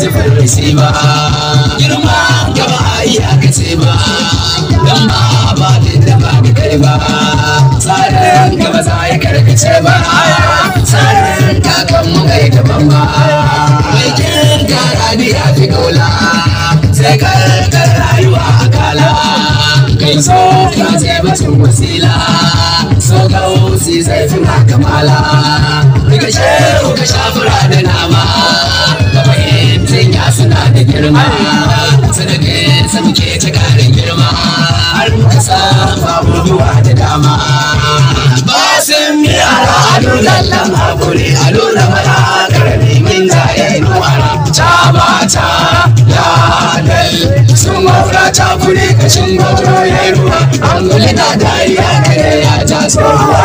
ji farfasi ba. Girma gaba iya ka ce ba. Dan ba ba da ba da kai ba. Tsarin gaba za ya karkace sai karkar rayuwa a kala. Kai so ka je batun zai fi kamala daga shehu ka shafura girma. Sanadin sa muke ta karin girma. Har muka samu abubuwa da dama. Ba sun mi ala alo lallan haƙuri alo na mara ƙarami min zaye nuwara ta mata ya dal sun maura ta kuri kashin gwamno ya ruwa. An guli da dariya kare ya ta tsohuwa.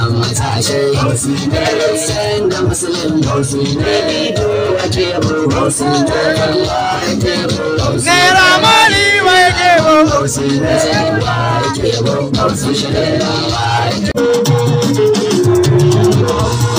gausi ne gausi ne gausi ne wana da wana ne gausi ne Naira mali mai kebo gausi ne gausi ne Masoyin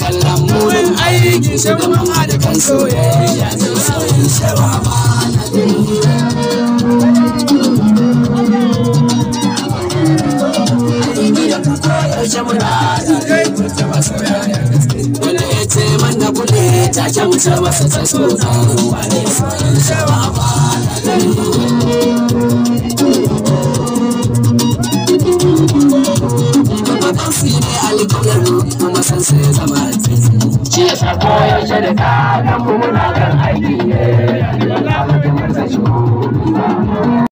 Kallon munin aiki shi da kan soyayya zai sauyin shawa ba na mana kule ta kyamta masa ta so wani sauyin shawa ba na a koyaushe da tsarin muna kan aiki ne. Allah mutum zai shi